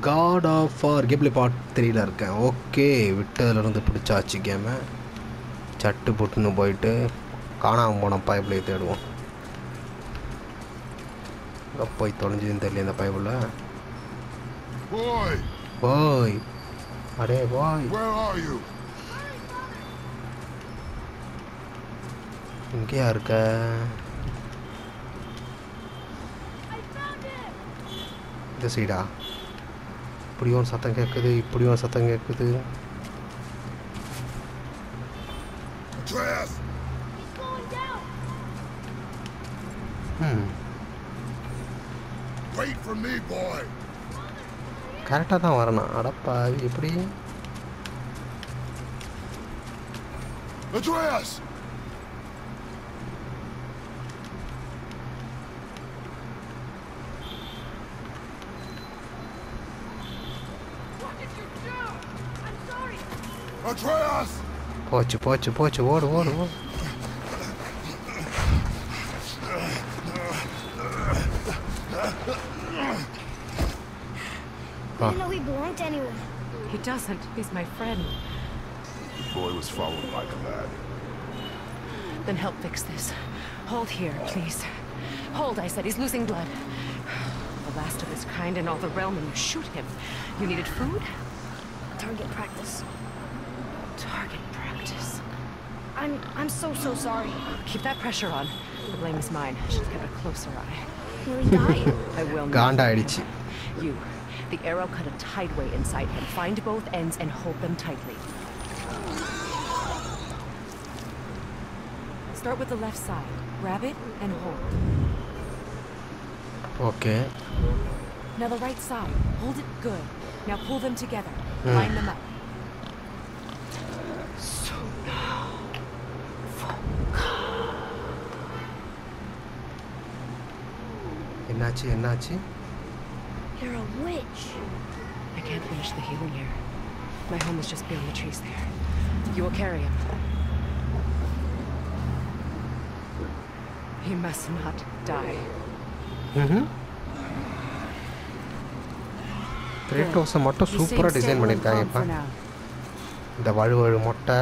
God of War கேம்ல part த்ரீல இருக்கேன். ஓகே விட்டதுலேருந்து பிடிச்சாச்சு கேமை சட்டு புட்டுன்னு போயிட்டு காணாமல் போன பைப்பிளை தேடுவோம். எங்கே போய் தொலைஞ்சதுன்னு தெரியல இந்த பைப்பில் Boy, ஓய் அடே பாய்? இங்கேயா இருக்க? இந்த சைடா இப்படியும் ஒரு சத்தம் கேட்குது இப்படியும் சத்தம் கேட்குது! கரெக்டாக தான் வரணும் அடப்பா எப்படி! Atreus! Poče, poče, poče, vodu, vodu, vodu. Oh. You know he belong to anyone. He doesn't. He's my friend. The boy was followed by a lad. Then help fix this. Hold here, please. Hold, I said. He's losing blood. The last of his kind in all the realm, and you shoot him. You needed food? Target practice. I'm, I'm so, so sorry. Keep that pressure on. The blame is mine. She's got a closer eye. Will he die? I will not. you. The arrow cut a tideway inside him. Find both ends and hold them tightly. Start with the left side. Grab it and hold. Okay. Now the right side. Hold it good. Now pull them together. Hmm. Line them up. என்னாச்சு என்னாச்சு You're a witch. I can't finish the healing here. My home is just beyond the trees there. You will carry him. He must not die. ம் கிரேட்டோஸை மட்டும் You seem சூப்பராக design stable and பண்ணியிருக்காங்கப்பா calm for now. இந்த வழுவழு மொட்டை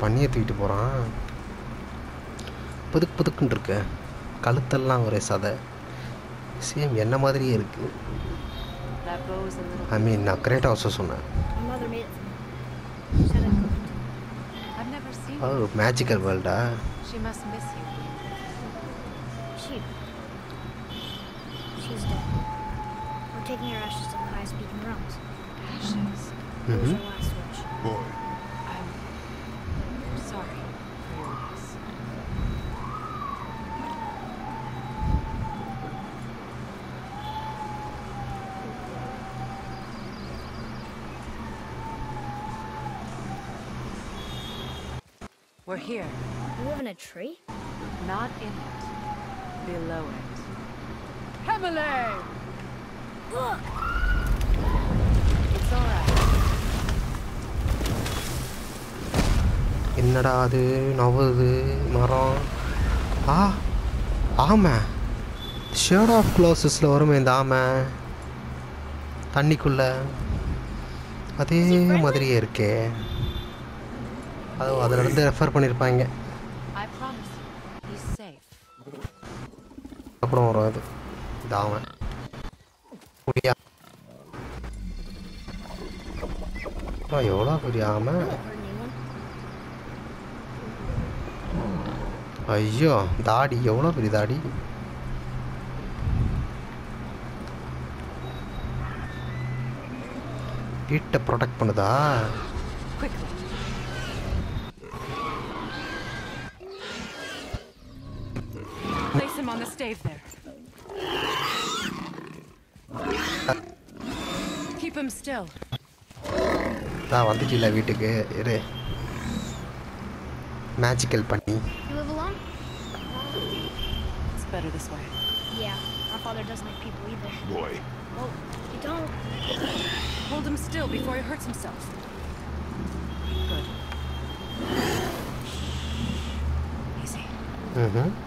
பண்ணியை தூக்கிட்டு போகிறான் புதுக்கு புதுக்குன்னு இருக்க கழுத்தெல்லாம் ஒரே சதை சேம் என்ன மாதிரியே இருக்கு That bow is a little. ஐ மீன் நான் கிரேட் ஹவுஸை சொன்னேன் ஓ. மேஜிக்கல் வேர்ல்டா. She's dead. We're taking her ashes to the. Ashes. It here, You live in a tree? not in it, below it. Emily! Look! It's alright. என்னடா அது நவுது மரம் ஆ ஆமை shade of க்ளோசஸில் வருமே இந்த ஆமை தண்ணிக்குள்ள அதே மாதிரியே இருக்கே அது அதில் இருந்து ரெஃபர் பண்ணியிருப்பாங்க. அப்புறம் வரும் அது. அப்புறம் எவ்வளோ பெரிய? new one? ஐயோ தாடி எவ்வளோ பெரிய தாடி? வீட்டை ப்ரொடெக்ட் பண்ணுதா? Quickly. Place him on the stave there. Keep him still. தான் வந்துச்சுல வீட்டுக்கு இரு மேஜிக்கல் பண்ணி You live alone? It's better this way. Yeah. Our father doesn't like people either. boy. Oh, you don't? Hold him still before he hurts himself. Good. Easy. ம்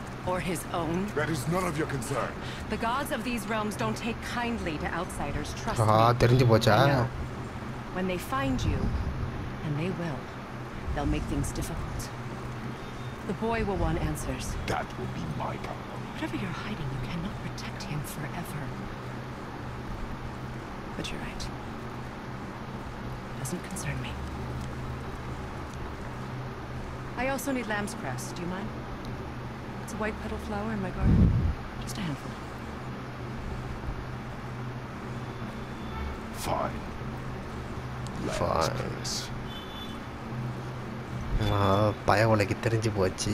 or his own? That is none of your concern. The gods of these realms don't take kindly to outsiders, trust me. No. When they find you, and they will, they'll make things difficult. The boy will want answers. That will be my problem. Whatever you're hiding, you cannot protect him forever. But you're right. It doesn't concern me. I also need lamb's crest. Do you mind? It's a white petal flower in my garden. Just a handful. Fine. Lamb's Fine. cress. பயவலைக்கு தெரிஞ்சு போச்சு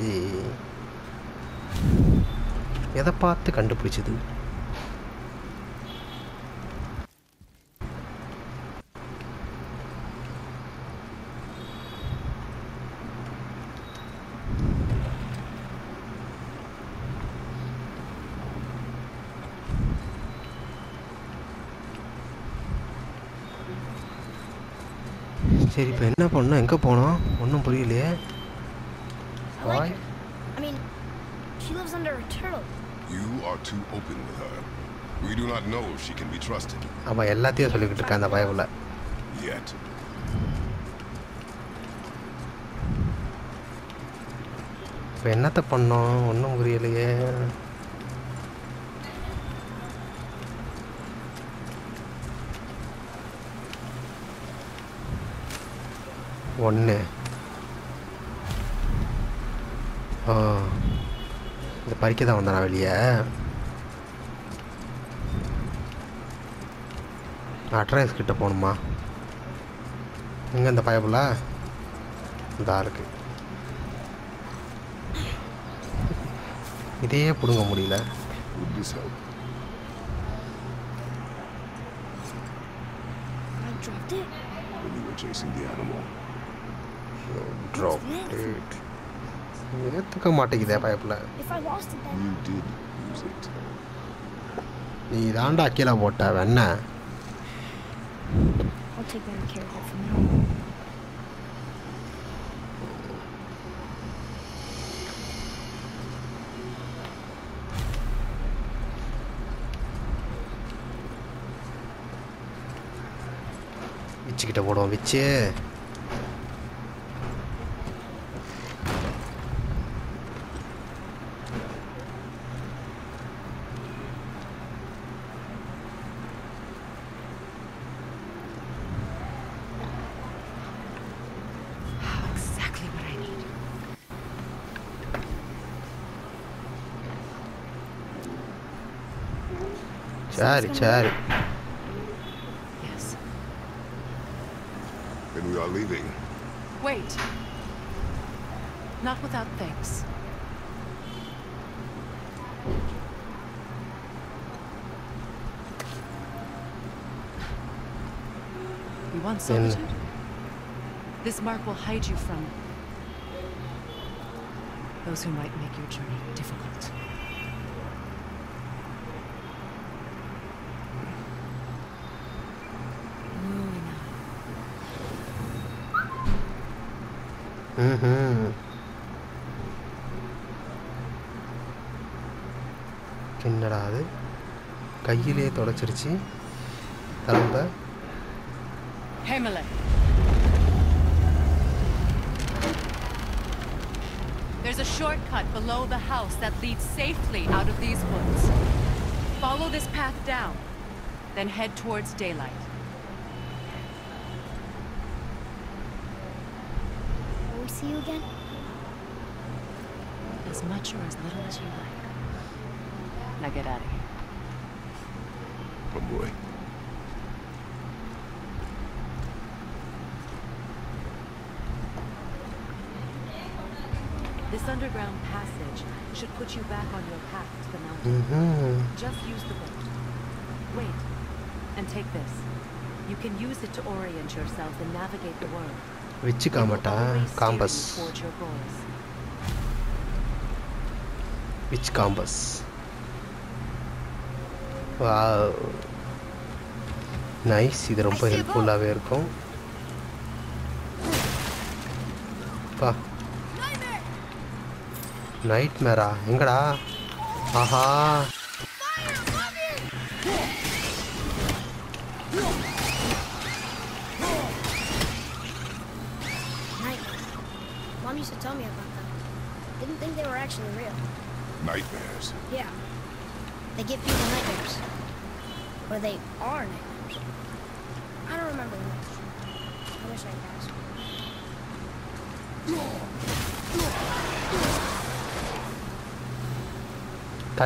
எதை பார்த்து கண்டுபிடிச்சது சரி இப்போ என்ன பண்ணோம் எங்கே போனோம் ஒன்றும் புரியலையே Why? I mean, she lives under a turtle. You are too open with her. We do not know if she can be trusted. அவன் எல்லாத்தையும் சொல்லிக்கிட்டு இருக்கான் அந்த பயவில் Yet. இப்போ என்னத்த பண்ணோம் ஒன்றும் புரியலையே ஒன்று. ஓ இது பறிக்க தான் வந்தானா வெளியே? அட்ரஸ் கிட்ட போகணுமா? எங்கே இந்த பயப்புல இந்த இருக்கு இதையே பிடுங்க முடியல. Chasing the animal. மாட்டேங்குதே lost it, then You did use it. நீ தாண்டா கீழே போட்ட வெண்ண I'll take better care of it from now on. விச்சுக்கிட்ட போடுவோம் விச்சு சரி சரி Yes. Then we are leaving. Wait. Not without thanks. You want Then- solitude? This mark will hide you from those who might make your journey difficult. ம் என்னடா அது கையிலே தொடச்சிருச்சு தழும்ப Himalay. There's a shortcut below the house that leads safely out of these woods. Follow this path down, then head towards daylight. see you again? As much or as little as you like. Now get out of here. Oh boy. This underground passage should put you back on your path to the mountain. Mm -hmm. Just use the boat. Wait, and take this. You can use it to orient yourself and navigate the world. வச்சு காமட்டா compass. Which compass. Nice. இது ரொம்ப. ஹெல்ப்ஃபுல்லாகவே இருக்கும். பா. Night மேரா எங்கடா? ஆஹா.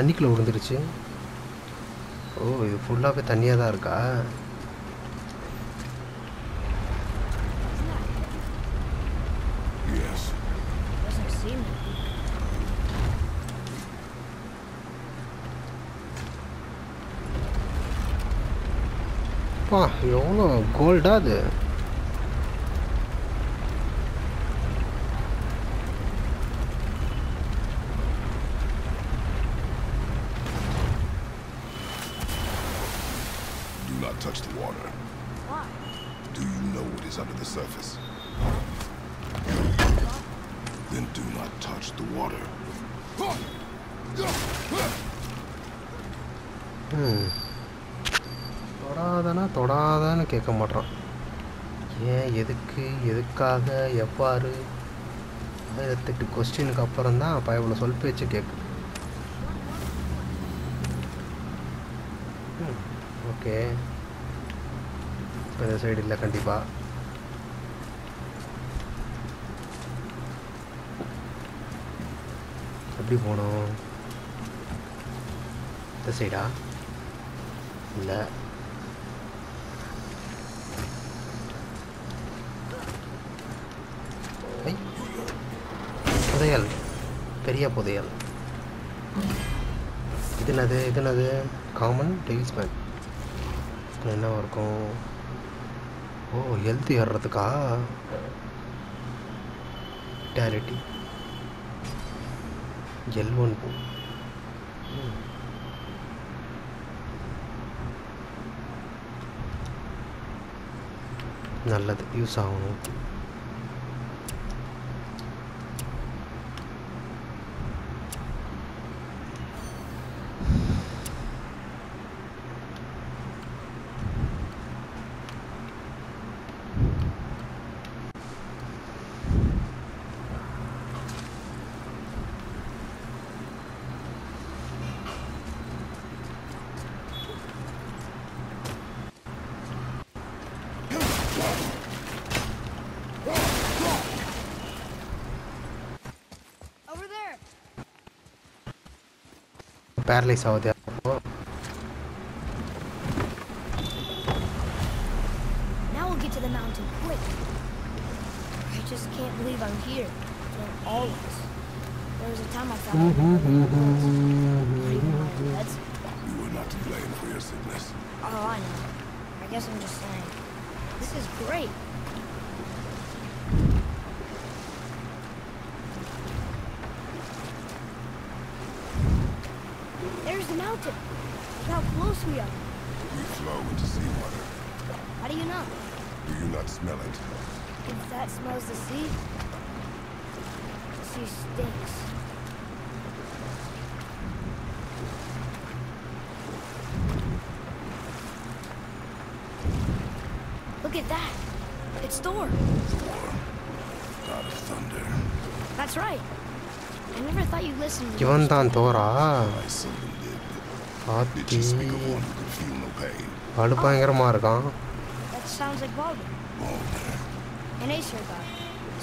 தண்ணிக்குள்ளே விழுந்துருச்சு ஓ இது ஃபுல்லாகவே தண்ணியாக தான் இருக்கா? எவ்வளோ கோல்டா அது Do not touch the water. Why? Do you know what is under the surface? Then do not touch the water. ம் தொடாதனா இருக்க கேட்க ஏன் எதுக்கு எதுக்காக எவ்வாறு? ஆயிரத்தெட்டு கொஸ்டினுக்கு அப்புறம் தான் பயபுல சொல் பேச்சு கேட்கு ஓகே. இப்போ இந்த சைடு இல்லை கண்டிப்பாக எப்படி போகணும்? இந்த சைடா இல்லை ஐ புதையல். பெரிய புதையல். இது என்னது இது என்னது காமன் டெய்ல்ஸ்மேன் என்ன இருக்கும்? ஓ ஹெல்த் ஏறுறதுக்கா டேலிட்டி எல் ஒன் பூ. நல்லது யூஸ் ஆகணும். ಪ್ಯಾರಲೈಸ್ ಆಗುತ್ತೆ Mm-hmm, mm-hmm. course we are. We flow into seawater. How do you know? Do you not smell it? If that smells the sea, the sea stinks. Look at that. It's Thor. Thor. God of thunder. That's right. I never thought you'd listen 단 돌아. I seldom did. Did ஆத்தி you speak of one who could feel no pain? அடு பயங்கரமாக இருக்கான் That sounds like Baldur, Balder. an Aesir god,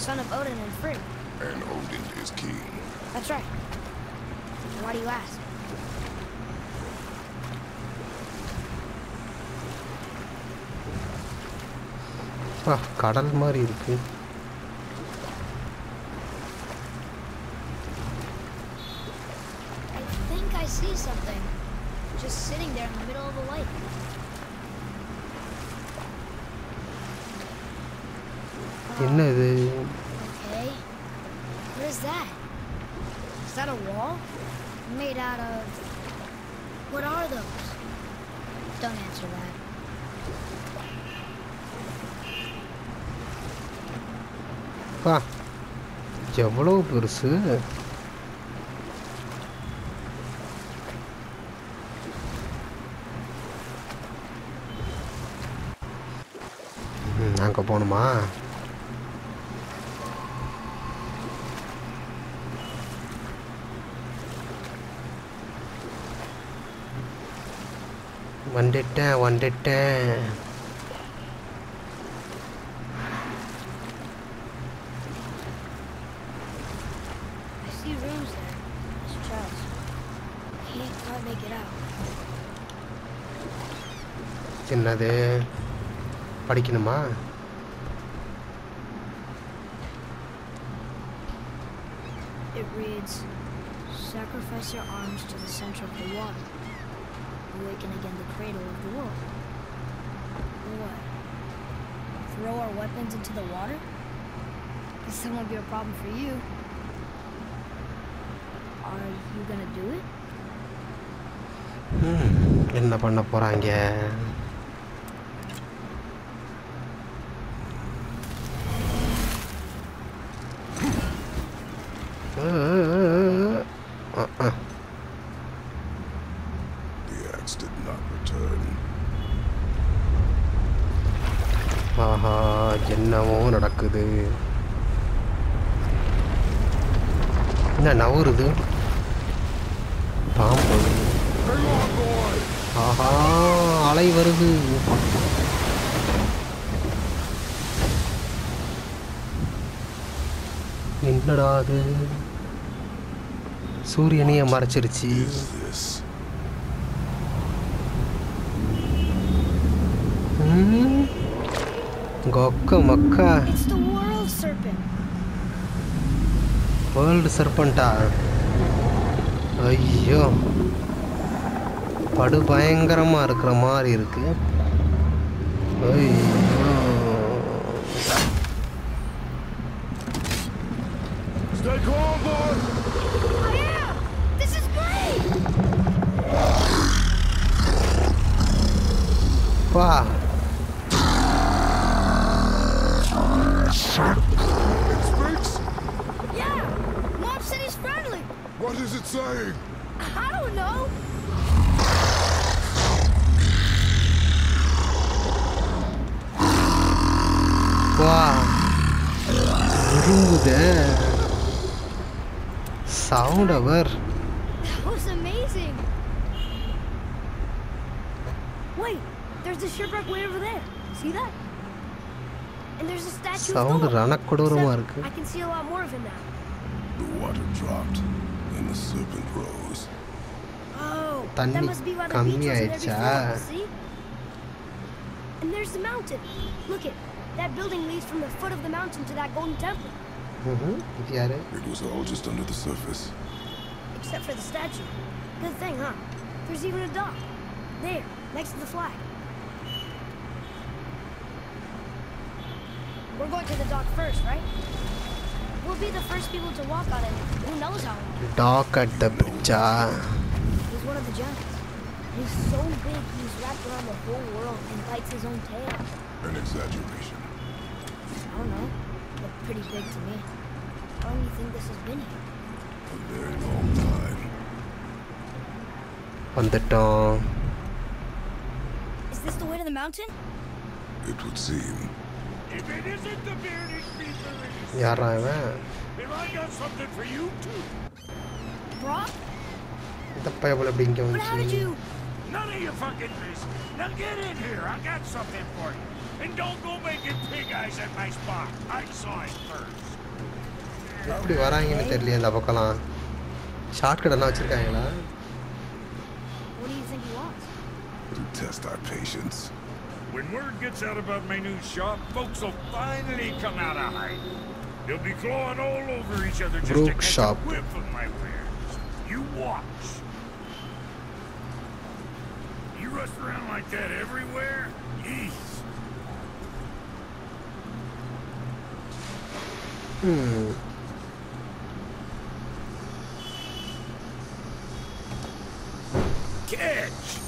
son of Odin and Frigg. And Odin is king. That's right. Why do you ask? ஆ கடல் மாதிரி இருக்கு just sitting there in the middle of the lake. என்ன இது Okay. What is that? Is that a wall? Made out of. What are those? Don't answer that. பா எவ்வளோ பெருசு போகணுமா வந்துட்டேன் வந்துட்டேன். I see It reads, Sacrifice your arms to the center of the water. Awaken again the cradle of the world. What? Throw our weapons into the water? Guess that won't be a problem for you. Are you gonna do it? ம், என்ன பண்ண போகிறாங்க The axe did not return. ஆஹா என்னவோ நடக்குது. என்ன நவுறுது? பாம்பு. ஆஹா அலை வருது. என்னடா அது சூரியனையே மறைச்சிருச்சு. கொக்க மக்கா. வேர்ல்டு சர்பண்டா ஐயோ. படு பயங்கரமாக இருக்கிற மாதிரி இருக்கு. ஐயோ. Stay calm, boy! far. It's Vix? Yeah, Mob said he's friendly. What is it saying? I don't know. Wow. Rude. Sound over. way over there. See that? And there's a statue Sound of I can see a lot more of him now. The water dropped and the serpent rose. Oh, that must be why the beach was everything, see? And there's the mountain. Look it. That building leads from the foot of the mountain to that golden temple. Mm-hmm. It was all just under the surface. Except for the statue. Good thing, huh? There's even a dock. There, next to the flag. We're going to the dock first, right? We'll be the first people to walk on it. Who knows how long? Dock at the bridge. Ah. He's one of the giants. He's so big he's wrapped around the whole world and bites his own tail. An exaggeration. I don't know. But pretty big to me. How long do you think this has been here? A very long time. On the dock. Is this the way to the mountain? It would seem If it isn't the bearded creature, it is. யாரா இவன் Have I got something for you too? Brock? இந்த பயபுல எப்படி இங்கே But how did வந்துச்சு you... None of your fucking business. Now get in here. I got something for you. And don't go making pig eyes at my spot. I saw it first. எப்படி வராங்கன்னு தெரியலையே இந்த பக்கம்லாம் shortcut எல்லாம் வச்சுருக்காங்களா What do you think he wants? To test our patience. When word gets out about my new shop, folks will finally come out of hiding. They'll be clawing all over each other just Brook to catch shop. a whiff of my wares. You watch. You rush around like that everywhere? Jeez. ம் hmm. Catch!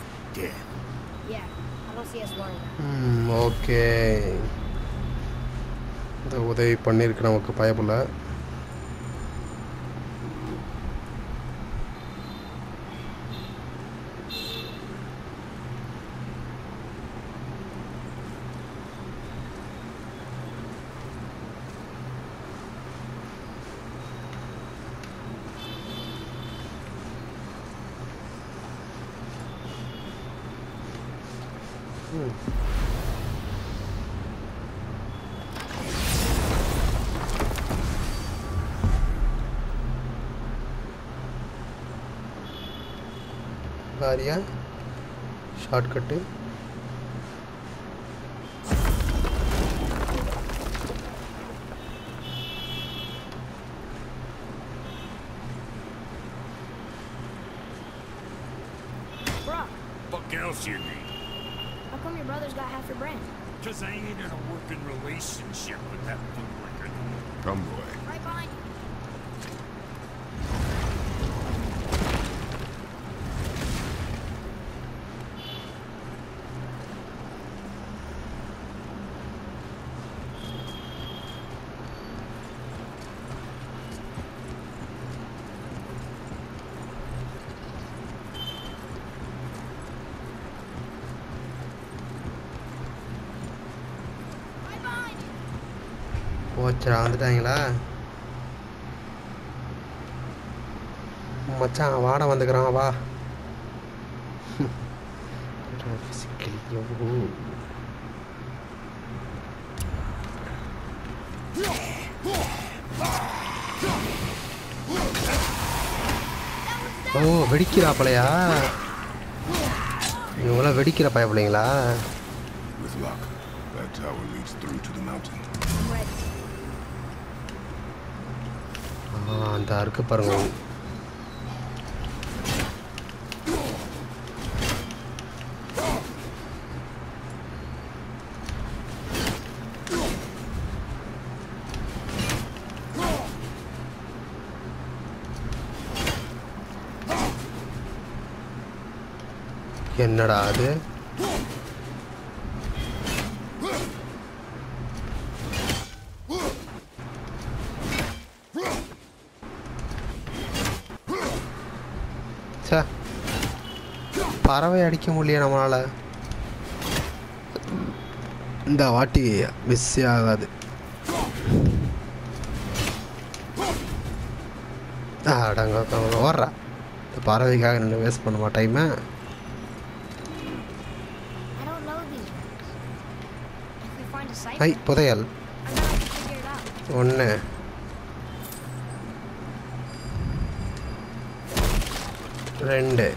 death. Yeah, I don't see us learning that. ம் okay இந்த உதவி பண்ணியிருக்கு நமக்கு आ रही है shortcut else you need? How come your brother's got half your brain? Cause I ain't in a working relationship with that bootlicker. Come on. போச்சா வந்துட்டாங்களா? மச்சான் வாட வந்துக்கிறான் வா. ஓ வெடிக்கிறா பழையா இவங்களாம் வெடிக்கிற பயப்பிள்ளைங்களா With luck, that tower leads through to the mountain. அந்த அறுக்க பாருங்க. என்னடா அது? பறவை அடிக்க முடியல நம்மளால். இந்த வாட்டி மிஸ் ஆகாது. அடங்க ஓடுறா. இந்த பறவைக்காக நின்று வேஸ்ட் பண்ணுமா டைமை ஐ புதையல். ஒன்று ரெண்டு.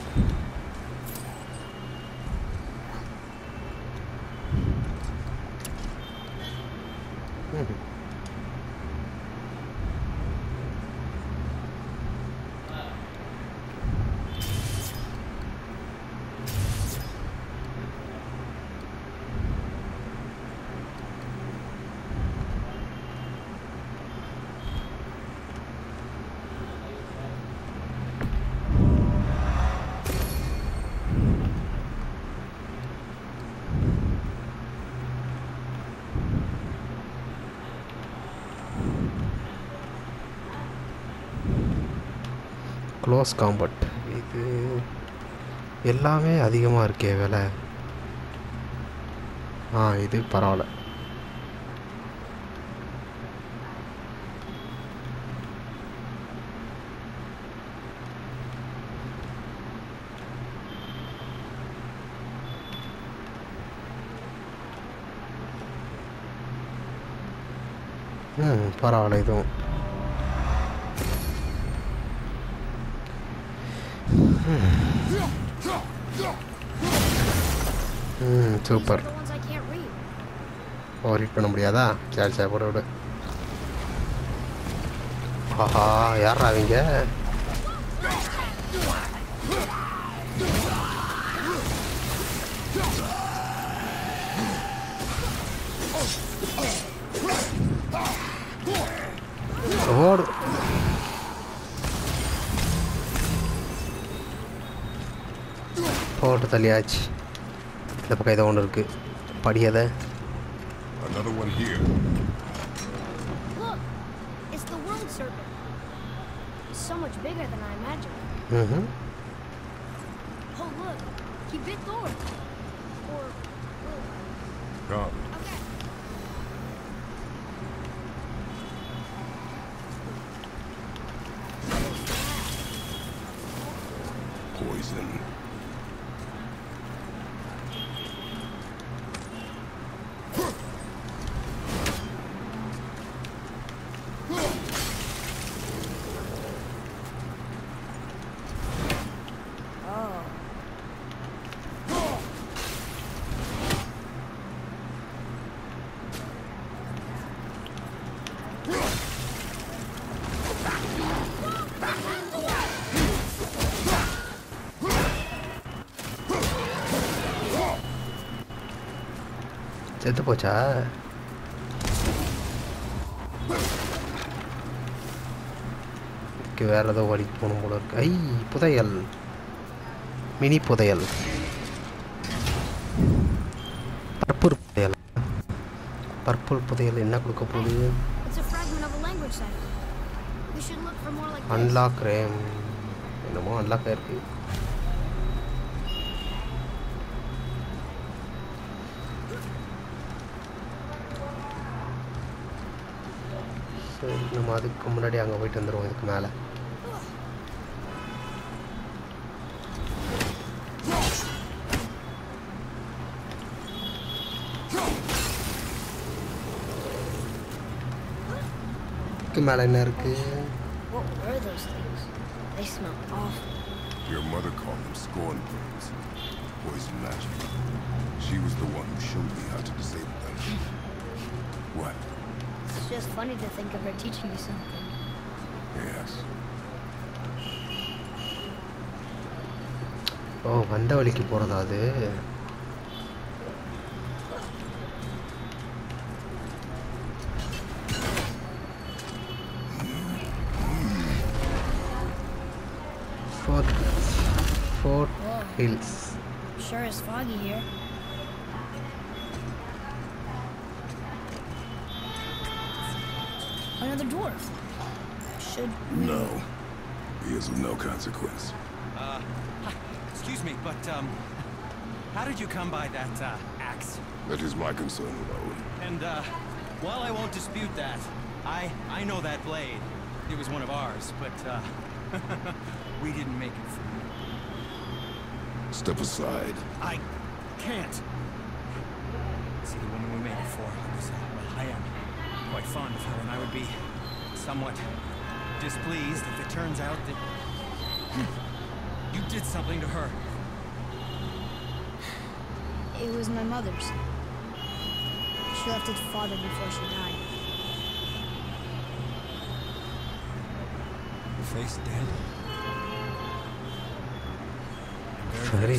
க்ளோஸ் காம்பட் இது எல்லாமே அதிகமாக இருக்கே விலை. ஆ இது பரவாயில்ல. ம் பரவாயில்ல இதுவும். Super. These are the ones I can't read. ஓ ரீட் பண்ண முடியாதா? சரி சரி போட விடு ஆஹா யாரா அவங்க ஓடு. போட்டு தள்ளியாச்சு. இந்த பக்கம் ஏதோ ஒன்று இருக்குது படியதை Another one here. Look! It's the world serpent. It's so much bigger than I imagined. ம் Oh, look! He bit Thor! Or... or- Come. செத்து போச்சா ஓகே வேறு ஏதோ வழிக்கு போகணும் போல இருக்கு ஐ புதையல் மினி புதையல் பர்பிள் புதையல் பர்பிள் புதையல் என்ன கொடுக்க போகுது. அன்லாக் ரேம் என்னமோ அன்லாக் ஆயிருக்கு நம்ம அதுக்கு முன்னாடி அங்கே போயிட்டு வந்துடுவோம் இதுக்கு மேலே இதுக்கு மேலே என்ன இருக்குது What were those things? They smell awful. Your mother called them scorn birds. Poison magic. She was the one who showed me how to disable them. What? It's just funny to think of her teaching you something. Yes. ஓ வந்த வழிக்கு போகிறதா அது fort fort hills Sure is foggy here. Another dwarf. Should No. He is of no consequence. Uh. Excuse me, but, um, how did you come by that, uh, axe? That is my concern alone. And, uh, while I won't dispute that, I, I know that blade. It was one of ours, but, uh, we didn't make it for you. Step aside. I can't. See, the woman we made it for was, uh, well, I am quite fond of her, and I would be somewhat displeased if it turns out that you did something to her. It was my mother's. She left its father before she died. Her face dead. I'm very,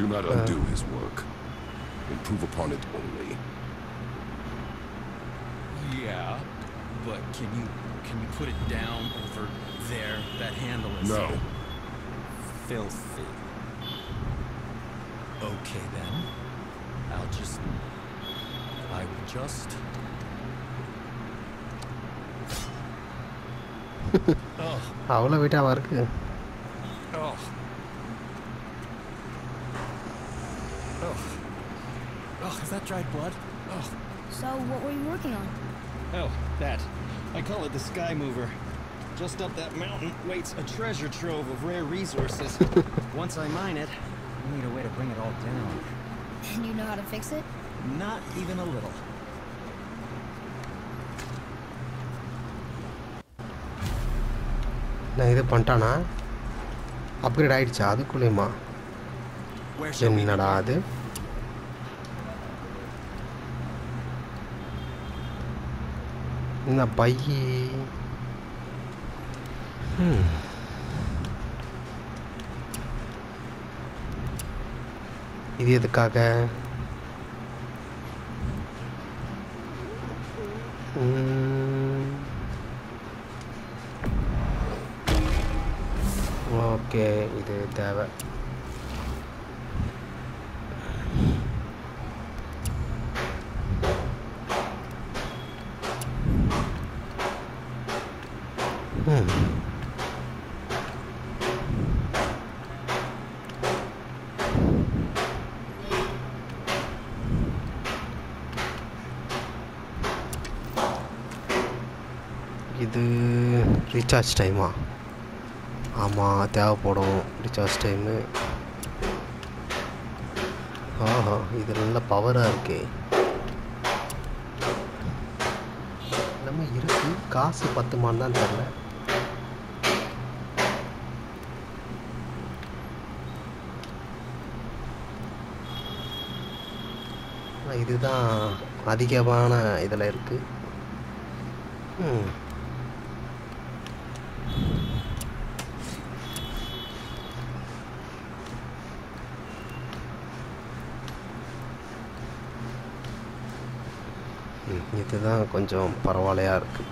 Do not undo his work. Improve upon it only. Yeah, but can you can you put it down over there? That handle is No. filthy. Okay then. I'll just I will just Oh, அவ்வளோ வெயிட்டாக இருக்கு what were you working on? Oh, that. I call it the Sky Mover. Just up that mountain waits a treasure trove of rare resources. Once I mine it, I need a way to bring it all down. And you know how to fix it? Not even a little. நான் இது பண்ணிட்டானா upgrade ஆயிடுச்சா அதுக்குள்ளேயுமா Where shall we என்னடா அது இந்த பையி ஹம். இது எதுக்காக ம். ஓகே இது தேவை ரீசார்ஜ் டைமா ஆமாம் தேவைப்படும் ரீசார்ஜ் டைமு ஆஹா இது நல்ல பவராக இருக்கே. நம்ம இருக்கு. காசு பத்துமான்னு தான் தெரில இதுதான் அதிகமான இதில் இருக்குது ம். ம், இதுதான் கொஞ்சம் பரவாயில்லையா இருக்குது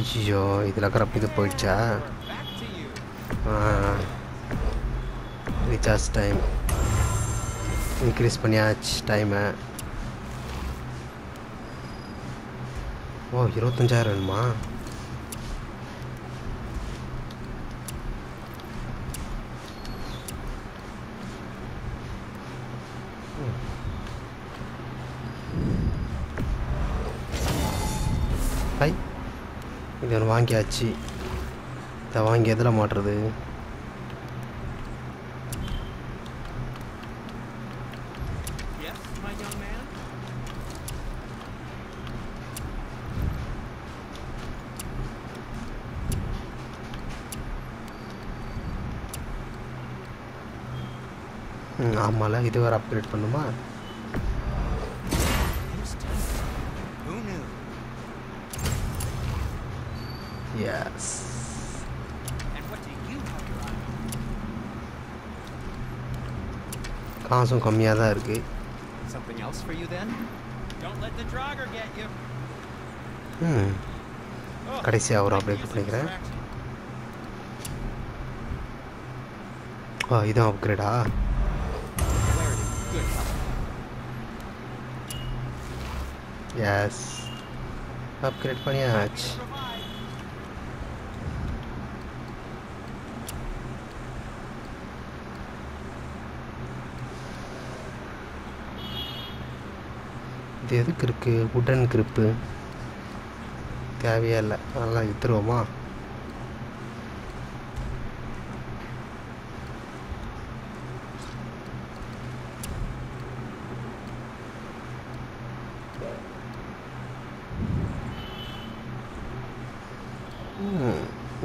ஐயோ இதில் கரெக்ட் இது போயிடுச்சா? ரீசார்ஜ் டைம் இன்க்ரீஸ் பண்ணியாச்சு டைமை ஓ இருபத்தஞ்சாயிரம் வேணுமா? வாங்கியாச்சு. இதை வாங்கி எதில் மாட்டுறது? Yes, ஆமாம்ல இது வேறு அப்கிரேட் பண்ணுமா? காசும் கம்மியாக தான் இருக்குது. ம் Oh, கடைசியாக ஒரு might அப்டேட் பண்ணிக்கிறேன். ஆ இதுவும் அப்கிரேடா. எஸ் அப்கிரேட் பண்ணியாச்சு இது எதுக்கு இருக்குது உடன் கிரிப்பு தேவையே இல்லை. அதெல்லாம் எடுத்துருவோமா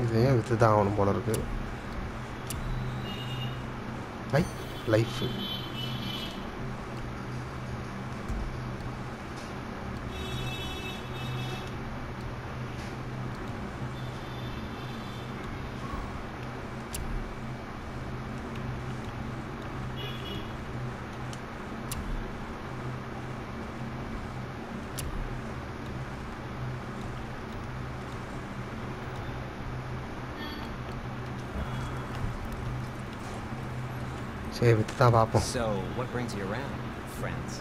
இதையும் விற்று தான் ஆகணும் போல இருக்குது ஐ லைஃபு சரி விற்று தான் பார்ப்போம் So, what brings you around, friends?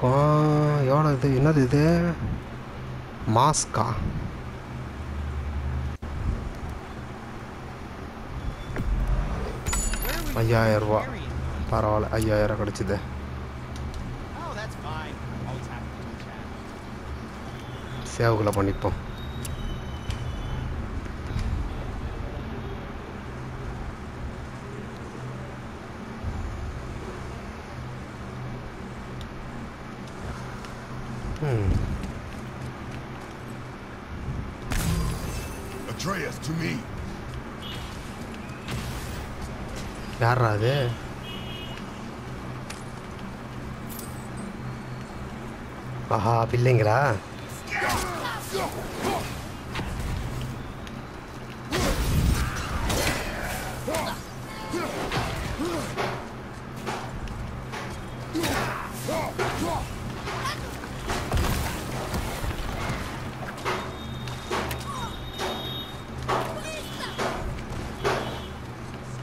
கோ எவ்வளோ இது என்னது இது மாஸ்கா ஐயாயிரம் ரூபா பரவாயில்ல ஐயாயிரம் கிடச்சிது. சேவுக்குள்ளே பண்ணிப்போம் ம் Atreus, to me. யாரா அது இல்லைங்களா?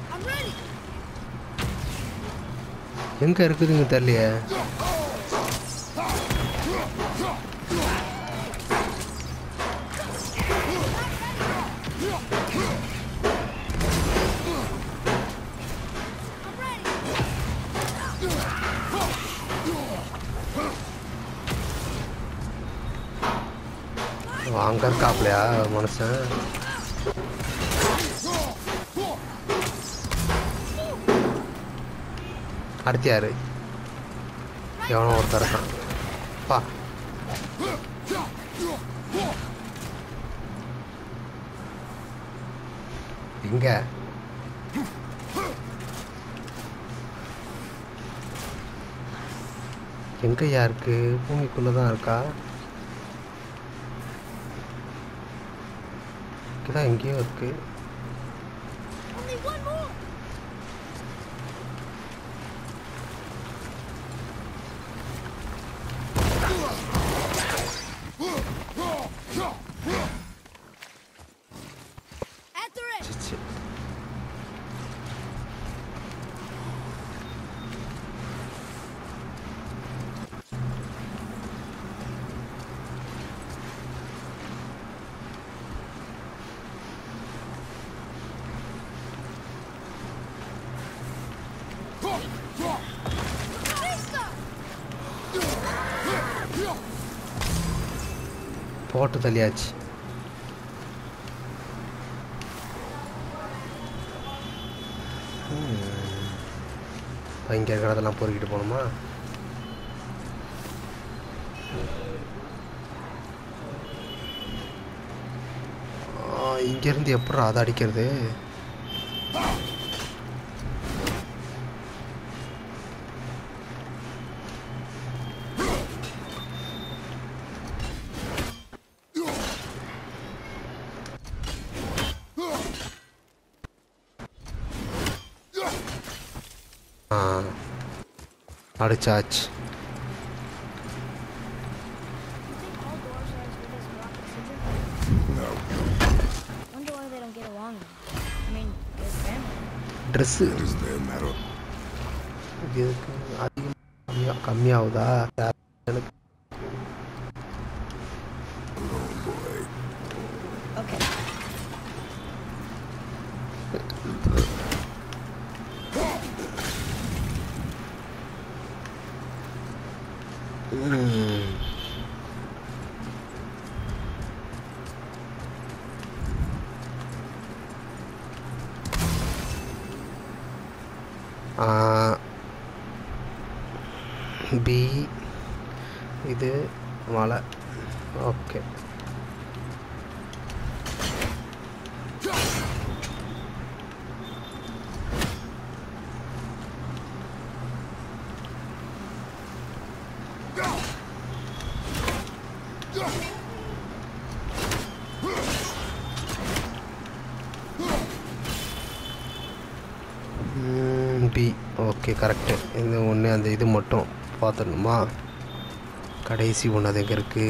பிள்ளைங்களா எங்க இருக்குதுங்க தெரியலையே அங்க மனுஷன்? அடுத்து யாரு? எவனோ ஒருத்தர் இருக்கான். பா. எங்க? எங்கய்யா இருக்கு பூமிக்குள்ள தான் இருக்கா? எங்கேயோ இருக்கு போட்டு தள்ளியாச்சு. இங்கே இருக்கிறதெல்லாம் பொறுக்கிட்டு போகணுமா இங்கேருந்து எப்படி அதை அடிக்கிறது? Family. ட்ரெஸ்ஸு கம்மியாகுதா எனக்கு Oh boy. Okay. ம். ஆ, பி இது மலை ஓகே பி ஓகே கரெக்டு இந்த ஒன்று அந்த இது மட்டும் பார்த்துடணுமா? கடைசி ஒன்று அது எங்கே இருக்குது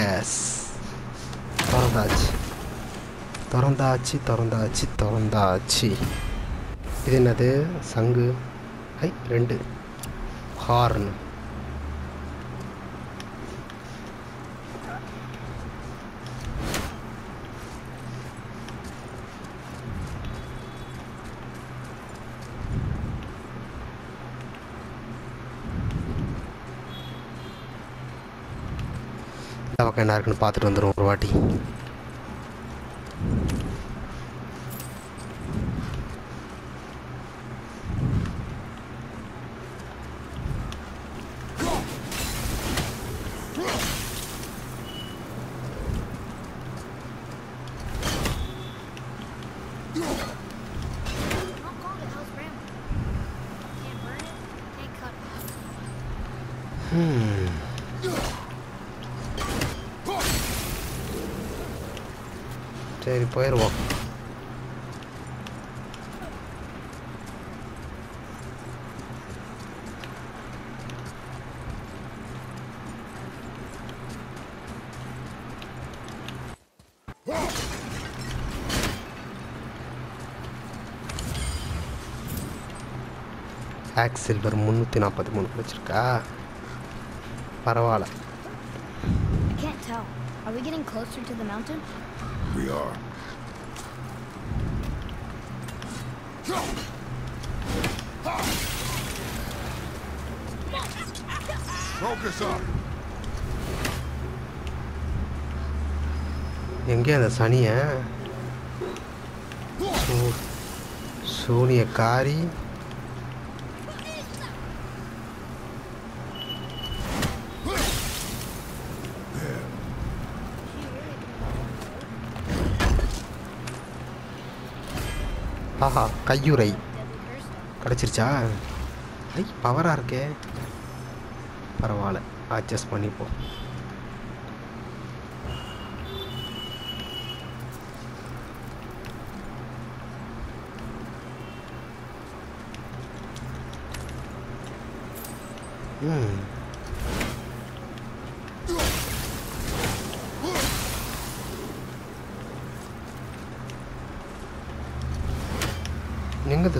எஸ் திறந்தாச்சு திறந்தாச்சு திறந்தாச்சு திறந்தாச்சு இது என்னது? சங்கு. ஐ ரெண்டு. ஹார்ன். என்ன இருக்குன்னு பார்த்துட்டு வந்துடும் ஒரு வாட்டி Don't call it Hell's Ram. Can't burn it, can't cut it. சரி போயிடுவோம் ஆக்ஸ் சில்வர் முந்நூற்றி நாற்பத்தி மூணு கிடச்சிருக்கா பரவாயில்ல I can't tell. Are we getting closer to the mountain? We are. Focus up. எங்கே அந்த சனியை சூ- சூனிய காரி ஆஹா கையுறை. கிடச்சிருச்சா? ஐ பவராக இருக்கே. பரவாயில்ல அட்ஜஸ்ட் பண்ணிப்போம். ம்.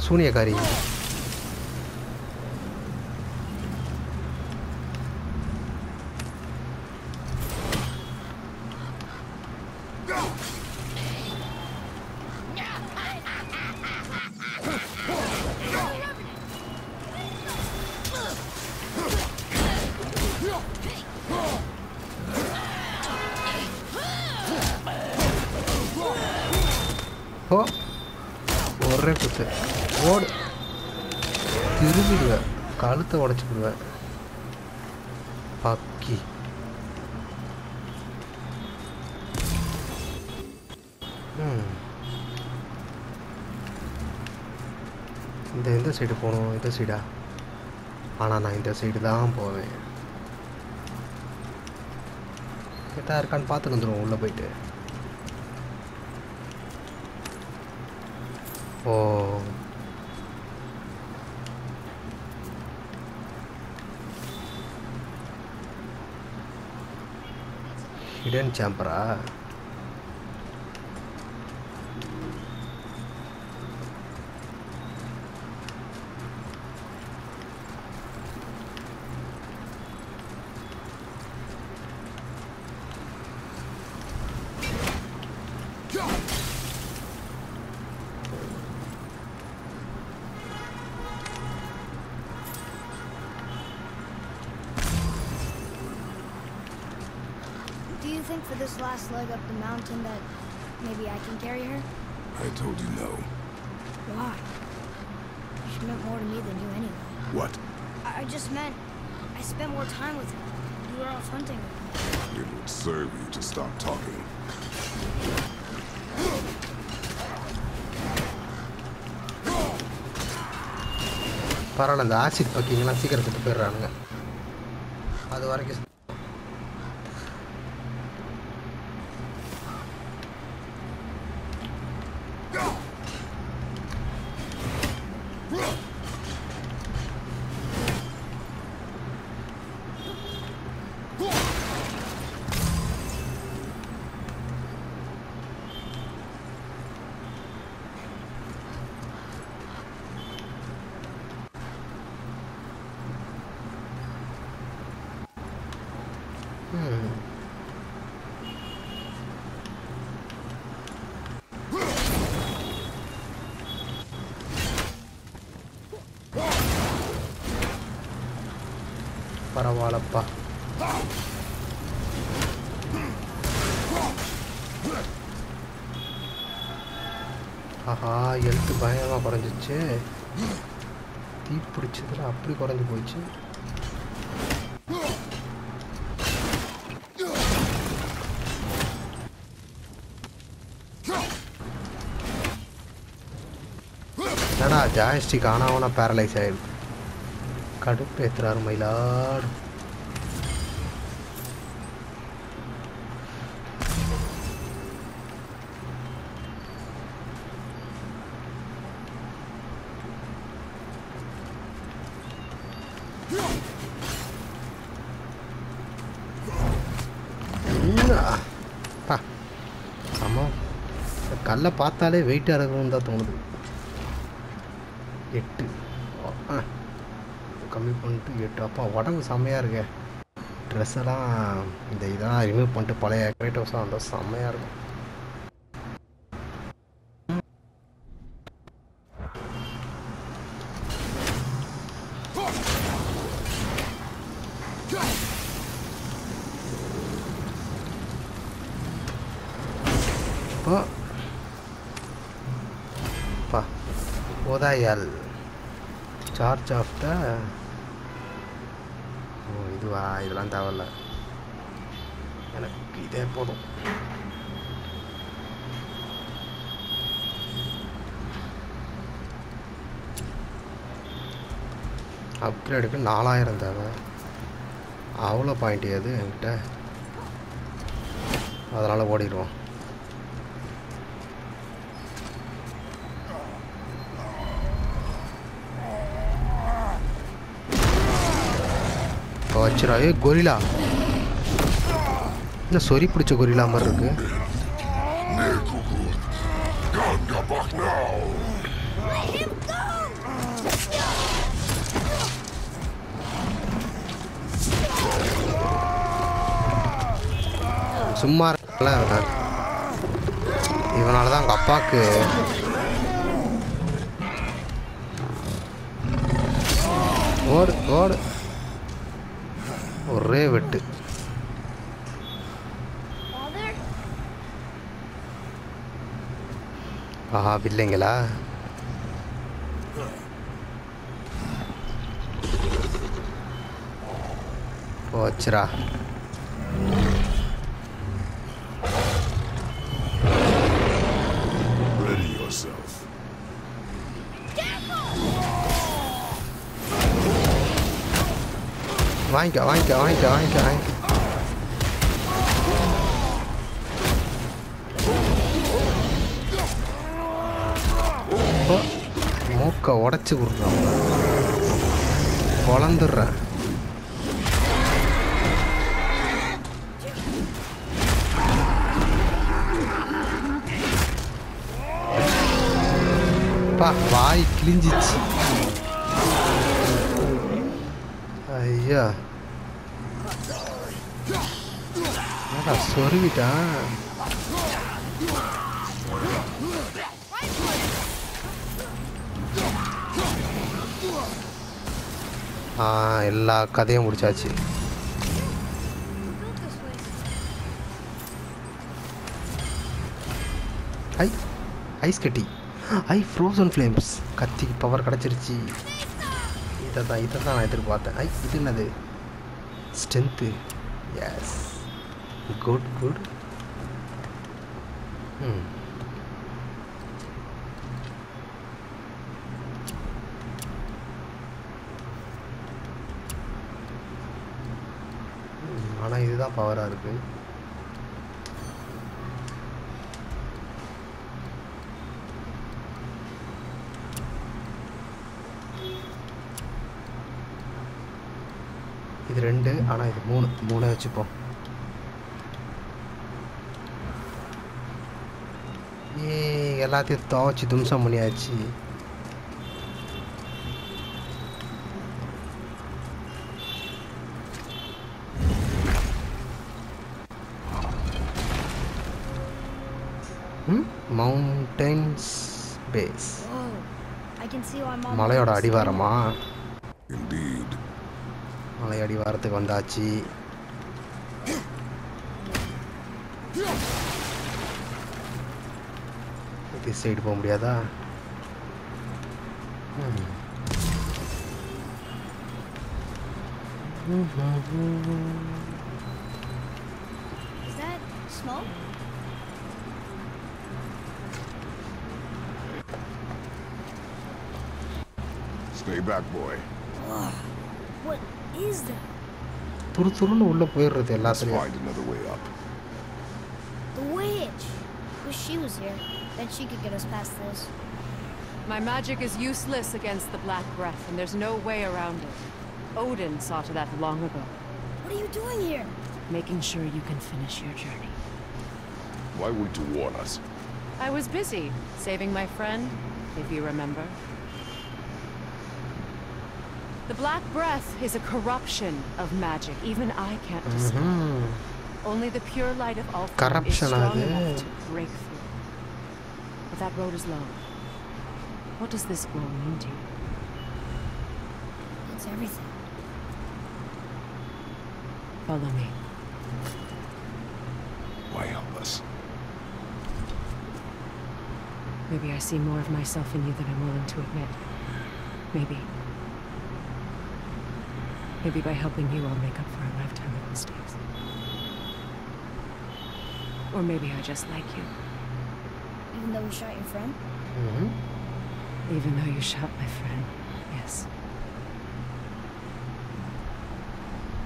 सुनिएगा रही aquí. ம் hmm. இந்த எந்த சைடு போகணும்? இந்த சைடா ஆனால் நான் இந்த சைடு தான் போவேன். எதா இருக்கான்னு பார்த்துட்டு வந்துடுவோம் உள்ளே போயிட்டு. ஓ. Hidden சாம்பரா up the mountain that maybe I can carry her? I told you no. Why? She meant more to me than you anyway. What? I, I just meant I spent more time with her. You were off hunting with me. It would serve you to stop talking. பரவாயில்ல இந்த acid பக்கிங்கெல்லாம் சீக்கிரம் செத்து போயிடுறானுங்க அது வரைக்கும் பரவாயில்லப்பா. ஆஹா எழுத்து பயமாக குறைஞ்சிச்சு தீ பிடிச்சதில் அப்படி குறைஞ்சி போச்சு. ஜாய்ஸ்டிக் ஆனாவனா பேரலைஸ் ஆயிடுது கடுப்பு ஏற்றுறாரு மயிலாடு. ஆமா கல்லை பார்த்தாலே வெயிட்டாக இருக்கணும்னு தான் தோணுது. எட்டு. ஆ கம்மி பண்ணிட்டு எட்டு. அப்பா உடம்பு செம்மையாக இருக்கே. ட்ரெஸ்ஸெல்லாம் இந்த இதெல்லாம் ரிமூவ் பண்ணிட்டு பழைய கிரேட்டோஸாக இருந்தால் செம்மையாக இருக்கும் இப்போ பா உதயல் சார்ஜ் ஆஃப் த ஓ இதுவா இதெல்லாம் தேவையில்ல எனக்கு இதே போதும் அப்கிரேடுக்கு நாலாயிரம் தேவை. அவ்வளோ பாயிண்ட் எது என்கிட்ட? அதனால் ஓடிடுவோம். இப்போ வச்சிடா கொரிலா. என்ன சொறி பிடிச்ச கொரிலா மாதிரி இருக்கு. சும்மா இருக்கல இவனால தான் அவங்க அப்பாவுக்கு ஓடு ஓடு. ஒரே வெட்டு. ஆஹா பில்லைங்களா போச்சுரா Ready yourself. வாங்கிக்க வாங்கிக்க வாங்கிக்க வாங்கிக்க வாங்கிக்க உடச்சி விட்றான் பொழந்துடுறேன் வாய் கிழிஞ்சிச்சு. ஐயா. சொருவிட்டான் எல்லா கதையும் முடிச்சாச்சு. ஐ ஐஸ் கட்டி. ஐ ஃப்ரோசன் ஃப்ளேம்ஸ் கத்தி பவர் கிடச்சிருச்சு. இதை தான் இதை தான் நான் எதிர்பார்த்தேன். ஐ இது என்னது? ஸ்ட்ரென்த்து எஸ் குட் குட் ம் ஆனால் இதுதான் பவராக இருக்குது இது ரெண்டு ஆனால் இது மூணு. மூணை வச்சுப்போம். ஏ எல்லாத்தையும் துவச்சி தும்சம் பண்ணியாச்சு. Mountains base. மலையோட அடிவாரமா. மலை அடிவாரத்துக்கு வந்தாச்சு திஸ் சைடு போக முடியாதா. Is that smoke? Stay back, boy. What is that? துரு துருன்னு உள்ளே போயிடுறது Let's எல்லாத்துலேயும் find another way up. The witch. Wish she was here. Then she could get us past this. My magic is useless against the Black Breath, and there's no way around it. Odin saw to that long ago, What are you doing here? making sure you can finish your journey. Why would you warn us? I was busy saving my friend, if you remember. The Black Breath is a corruption of magic. Even I can't describe. Mm -hmm. Only the pure light of all is strong enough to break through. But that road is long. What does this world mean to you? It's everything. Follow me. Why help us? Maybe I see more of myself in you than I'm willing to admit. Maybe. Maybe by helping you, I'll make up for a lifetime of mistakes. Or maybe I just like you, Even though we shot your friend? ம்ஹும். even though you shot my friend. Yes.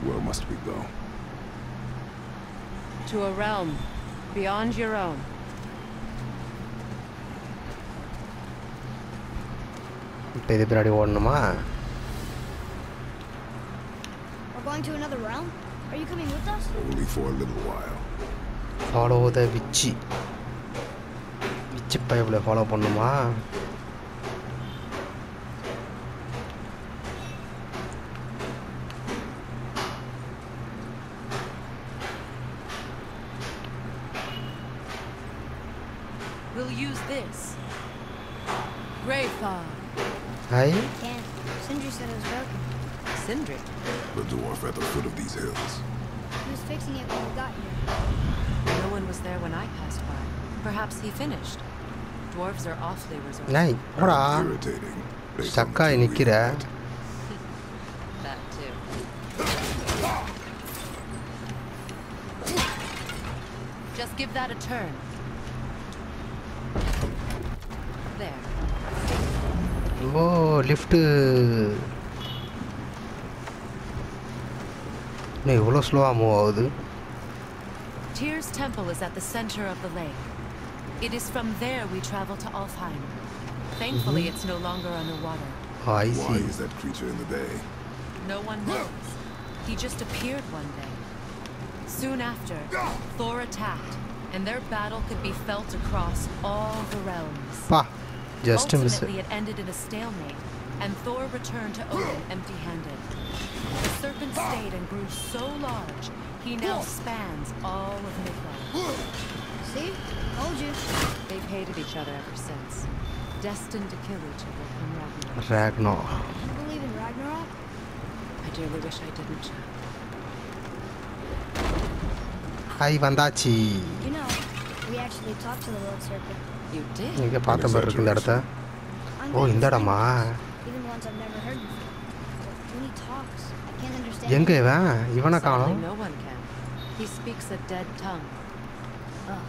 Where must we go? To a realm beyond your own. இப்போ இது பின்னாடி ஓடணுமா We're going to another realm? Are you coming with us? Only for a little while. Follow the விச்சி விச்சி பைப்பில் follow பண்ணுமா We'll use this. Greyfall. I Can't. Sindri said it was broken. Sindri. The dwarf at the foot of these hills. He was fixing it when we got here. No one was there when I passed by. Perhaps he finished. Dwarves are awfully resourceful. Like, what irritating. Stuck Nikira. That too. Just give that a turn. There. Oh, lift. இன்னும் இவ்வளோ ஸ்லோவாக move ஆகுது Tyr's temple is at the center of the lake. It is from there we travel to Alfheim. Thankfully, it's no longer underwater. I Why C is that creature in the bay? No one knows. He just appeared one day. Soon after, Thor attacked, and their battle could be felt across all the realms. பா just miss Ultimately, it ended in a stalemate, and Thor returned to Odin empty-handed. The serpent stayed and grew so large, he now spans all of Midgard. See? Told you. They've hated each other ever since. Destined to kill each other from Ragnarok. Ragnarok. You believe in Ragnarok? I dearly wish I didn't. Hi, Vandachi. You know, we actually talked to the World Serpent. You did? You get the Oh, in that, Even ones I've never heard before. When he talks, I can't understand. எங்கே இவன் இவனை காணோம் no one can. He speaks a dead tongue. Ugh.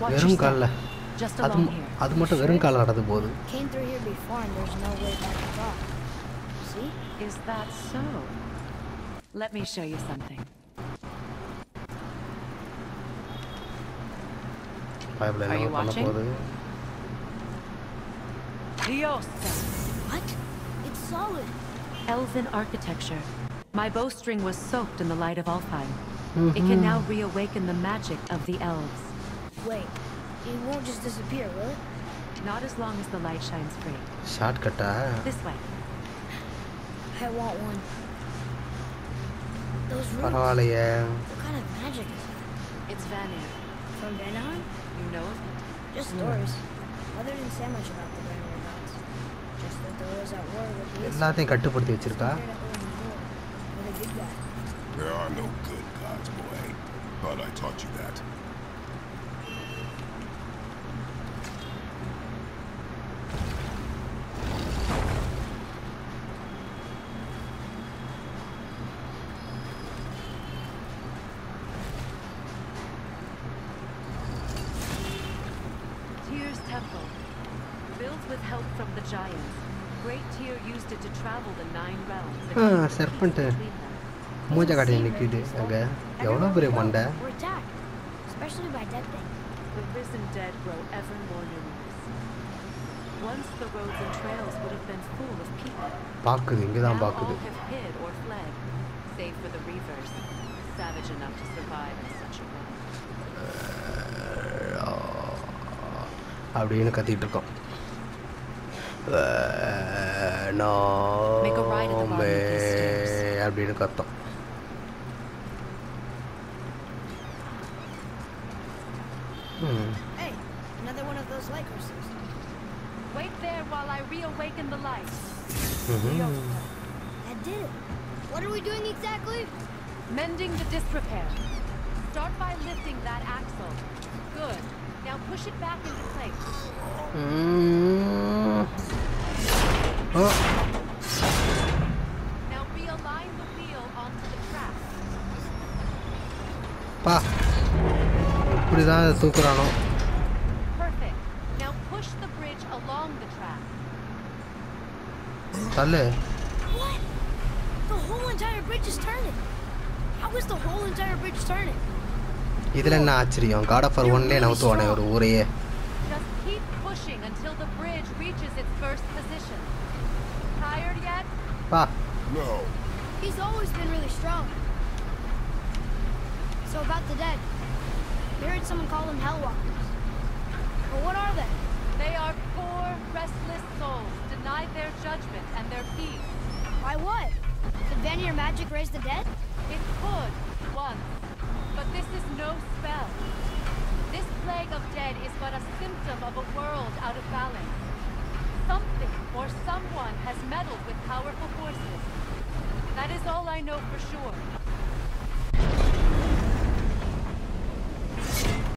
Watch வெறும் காலில் அது. அது மட்டும் வெறும் காலில் நடந்து போகுது Is that so? Let me show you something. Are you watching? Diosa. What? It's solid. Elven architecture. My bowstring was soaked in the light of Alfheim. Mm -hmm. It can now reawaken the magic of the elves. Wait, it won't just disappear, will it? Not as long as the light shines free. Shortcut. This way. I want one. Those roots. பரவாயில்லையே What kind of magic is that? It's Vanir. From Vanaheim? You know of it? Just stories. Mother didn't say much about the Vanir gods. Just that there was at war with the Aesir. எல்லாத்தையும் கட்டுப்படுத்தி வச்சிருக்கா Here at Odin's war, with a good guy. There are no good gods, boy. Thought I taught you that. தான் now பார்க்குது all have hid or fled, save for the reavers, savage enough to survive in such a world. அப்படின்னு கத்திட்டு இருக்கோம் Make a right at the bottom of these stairs. அப்படின்னு கத்தோம் ம் Hey, another one of those light crystals. Wait there while I reawaken the light. That did it. What are we doing exactly? Mending the disrepair. Start by lifting that axle. Good. Now push it back into place. ம். ஓ Now realign the wheel onto the track. பா இப்படி தான் தூக்குறானோ Perfect. Now push the bridge along the track. தள்ளு What? The whole entire bridge is turning. How is the whole entire bridge turning? இதில் என்ன ஆச்சரியம் God of ஒன்லேயே நவுத்துவானே ஒரு ஊரையே